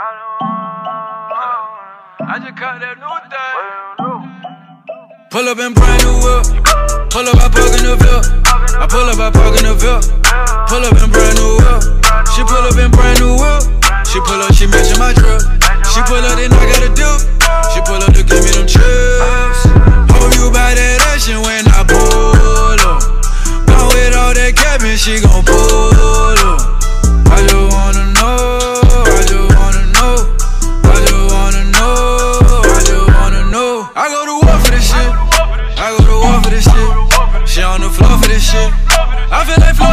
I just caught that new thing. Pull up in brand new whip. Pull up, I park in the Ville. I pull up, I park in the Ville. Pull up in brand new whip. She pull up in brand new whip. She pull up, she matching my drip. She pull up, then I got a dip. She pull up. I go to war for this shit. I go to war for this shit. She on the floor for this shit. I feel like.